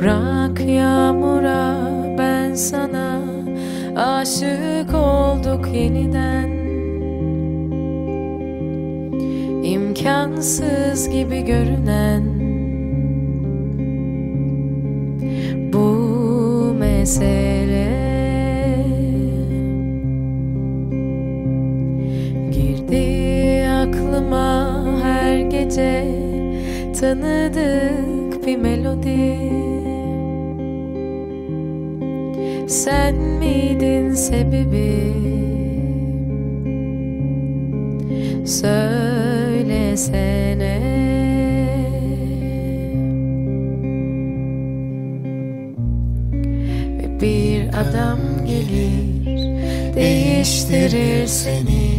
Bırak yağmura ben sana Aşık olduk yeniden. İmkansız gibi görünen Bu mesele. Girdi aklıma her gece Tanıdık bir melodi Sen miydin sebebi Söylesene. Ve bir adam gelir Değiştirir seni.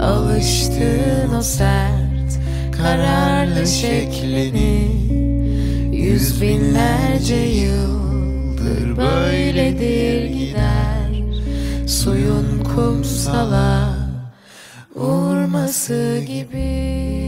Alıştığın o sert Kararlı şeklini. Yüz binlerce yıldır böyledir gider. Suyun kumsala vurması gibi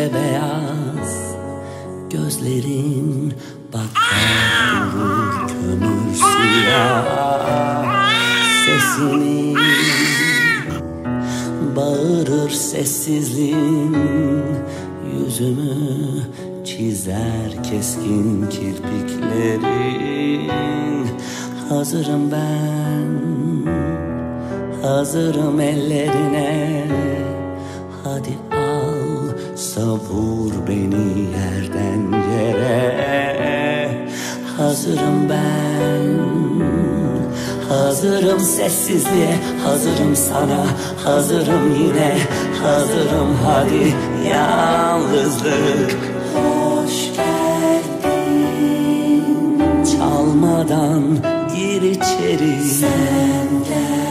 İnce beyaz Gözlerin bakar durur kömür siyah Sesini. Bağırır sessizliğin Yüzümü çizer keskin kirpiklerin. Hazırım ben Hazırım ellerine. Hadi savur beni yerden yere Hazırım ben. Hazırım sessizliğe. Hazırım sana. Hazırım yine. Hazırım hadi yalnızlık. Hoş geldin. Çalmadan gir içeri. Sen geldin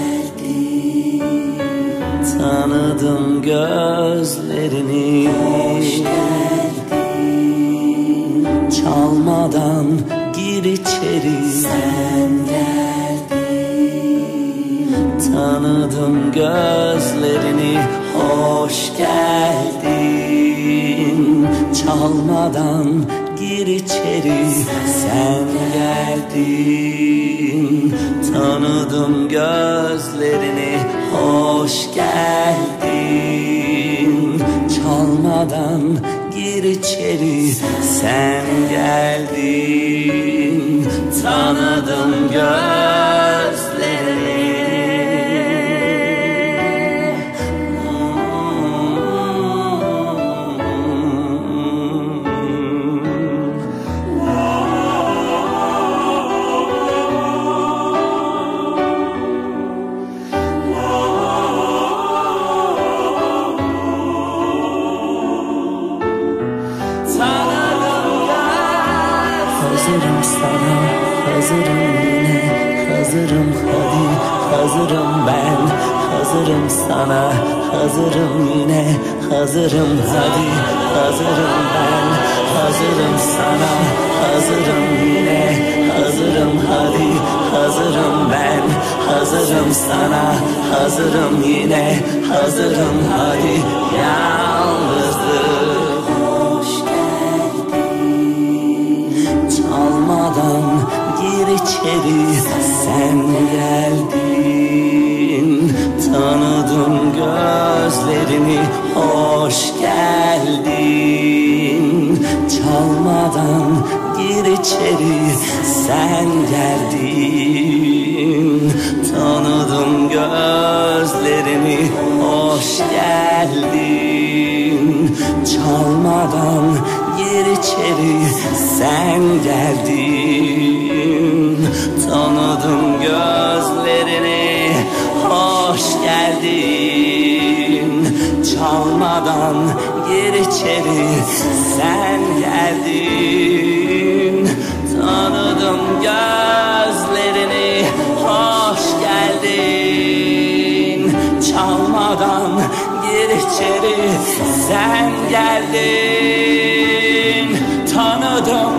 Tanıdım gözlerini. Hoş geldin. Çalmadan gir içeri. Sen geldin. Tanıdım gözlerini. Hoş geldin. Çalmadan gir içeri. Sen geldin. Tanıdım gözlerini Hoş geldin. Çalmadan gir içeri Sen geldin. Tanıdım gözlerini Hazırım sana, hazırım yine, hazırım hadi, hazırım ben, hazırım sana, hazırım yine, hazırım hadi, hazırım ben, hazırım sana, hazırım yine, hazırım hadi, hazırım ben, hazırım sana, hazırım yine, hazırım hadi, yalnızlık. İçeri sen geldin Tanıdım gözlerini hoş geldin. Çalmadan gir içeri sen geldin. Tanıdım gözlerini hoş geldin. Çalmadan gir içeri sen geldin geldin. Çalmadan gir içeri sen geldin. Tanıdım gözlerini hoş geldin. Çalmadan gir içeri sen geldin. Tanıdım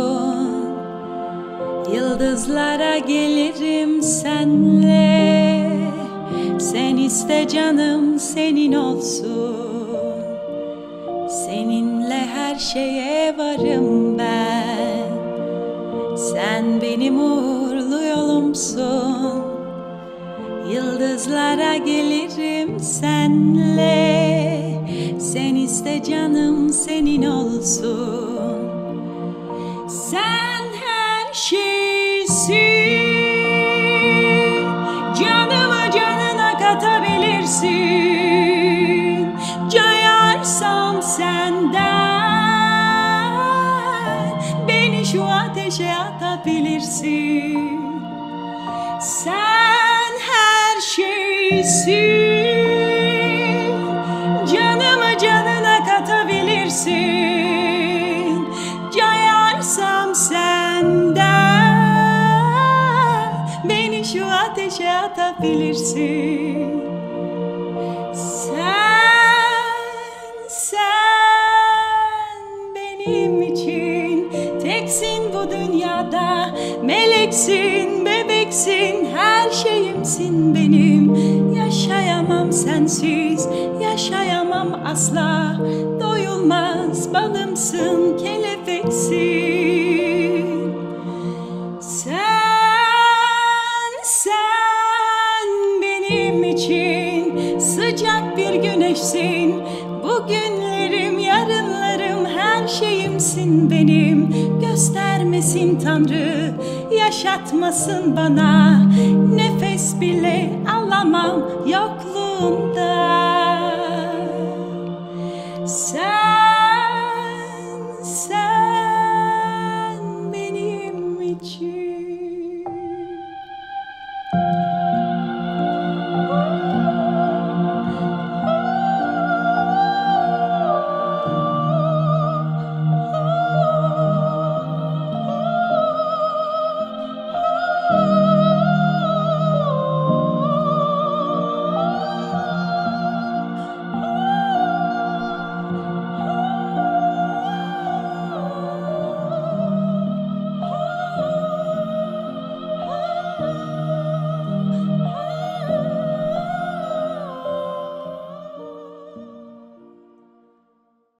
Yıldızlara gelirim senle. Sen iste canım senin olsun. Seninle her şeye varım ben. Sen benim uğurlu yolumsun. Yıldızlara gelirim senle. Sen iste canım senin olsun. Sen her şeysin Canımı canına katabilirsin. Cayarsam senden. Beni şu ateşe atabilirsin ateşe atabilirsin Sen, sen benim için teksin bu dünyada. Meleksin, bebeksin, her şeyimsin benim. Yaşayamam sensiz, yaşayamam asla. Doyulmaz balımsın, kelebeksin Tanrı, yaşatmasın bana. Nefes bile alamam yokluğunda Sen